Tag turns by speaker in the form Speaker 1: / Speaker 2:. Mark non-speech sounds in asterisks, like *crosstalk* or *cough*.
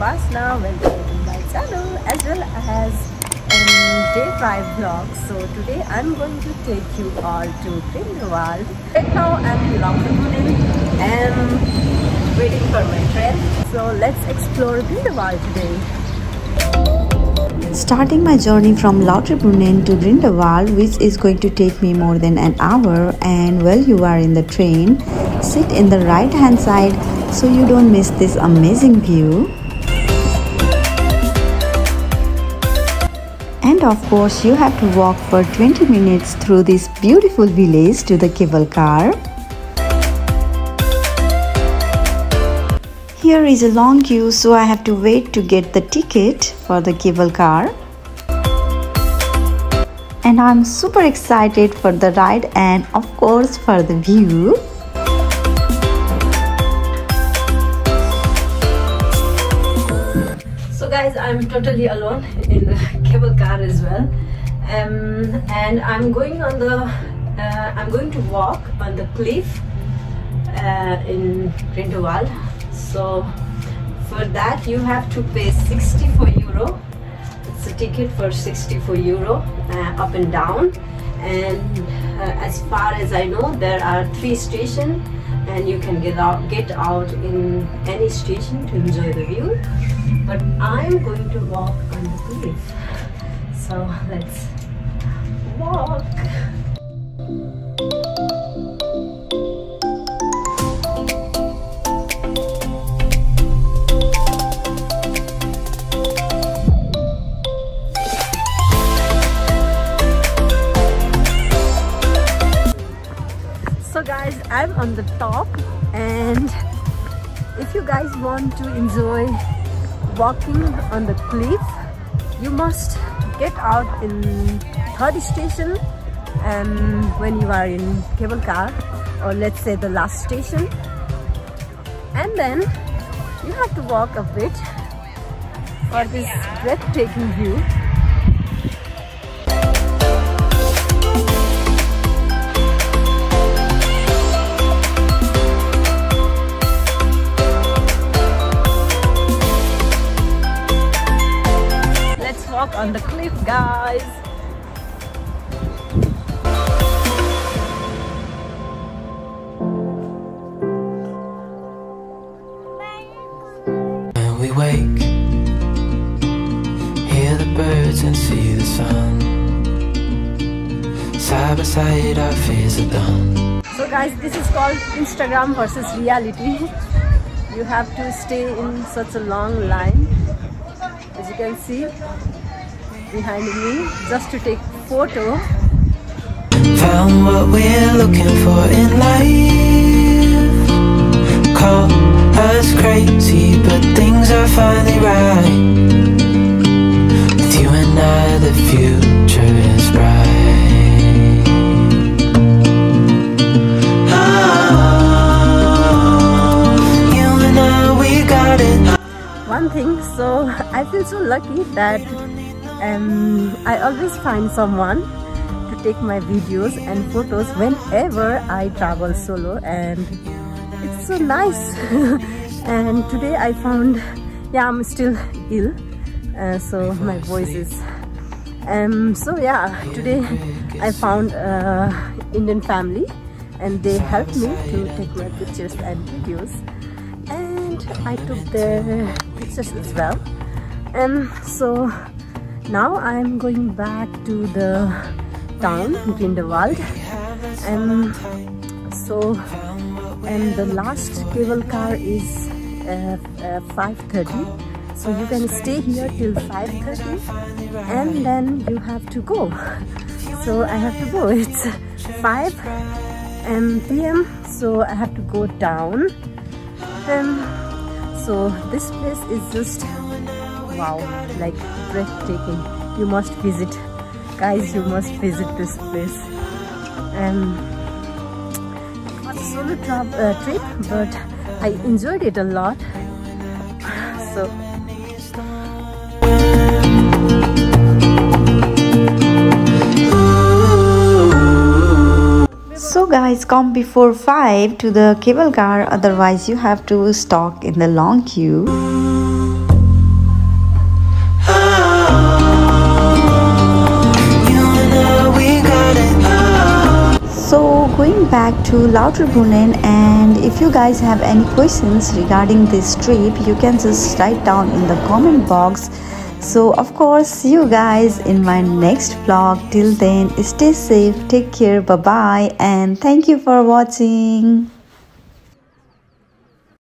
Speaker 1: Upashna welcome to my channel as well as um, day 5 vlog so today I'm going to take you all to Grindelwald. Right now I'm in Lauterbrunnen and waiting for my train. So let's explore Grindelwald today.
Speaker 2: Starting my journey from Lauterbrunnen to Grindelwald, which is going to take me more than an hour, and while you are in the train, sit in the right hand side so you don't miss this amazing view. And of course, you have to walk for 20 minutes through this beautiful village to the cable car. Here is a long queue so I have to wait to get the ticket for the cable car. And I'm super excited for the ride and of course for the view.
Speaker 1: so guys i'm totally alone in the cable car as well. Um, and i'm going on the uh, i'm going to walk on the cliff uh, in Grindelwald. So for that you have to pay 64 euro. It's a ticket for 64 euro uh, up and down. And uh, as far as I know there are three stations and you can get out get out in any station to enjoy the view but I'm going to walk on the cliff so let's walk. So guys i'm on the top and if you guys want to enjoy walking on the cliff you must get out in third station and when you are in cable car or let's say the last station. And then you have to walk a bit for this breathtaking view on the cliff guys
Speaker 3: When we wake, hear the birds and see the sun. Side by side, our fears are done.
Speaker 1: so guys this is called instagram versus reality you have to stay in such a long line as you can see behind me just to take photo
Speaker 3: Found what we're looking for in life. Call us crazy, but things are finally right. With you and I, the future is bright. Ah, you and I, we got it.
Speaker 1: one thing so *laughs* i feel so lucky that um, i always find someone to take my videos and photos whenever i travel solo and it's so nice. *laughs* And today i found yeah i'm still ill uh, so my voice is um so yeah today i found a indian family and they helped me to take my pictures and videos. And I took their pictures as well. And so now I'm going back to the town Grindelwald and so and the last cable car is uh, uh, 5.30 so you can stay here till 5.30 and then you have to go. So I have to go. It's 5 um, p.m so I have to go down. Um, so this place is just wow like breathtaking. You must visit. Guys you must visit this place. Um, it was a solo tra uh, trip but I enjoyed it a lot. *laughs* So
Speaker 2: So guys, come before 5 to the cable car otherwise you have to stalk in the long queue. Back to Lauterbrunnen and if you guys have any questions regarding this trip you can just write down in the comment box. So of course see you guys in my next vlog. Till then stay safe take care bye bye and thank you for watching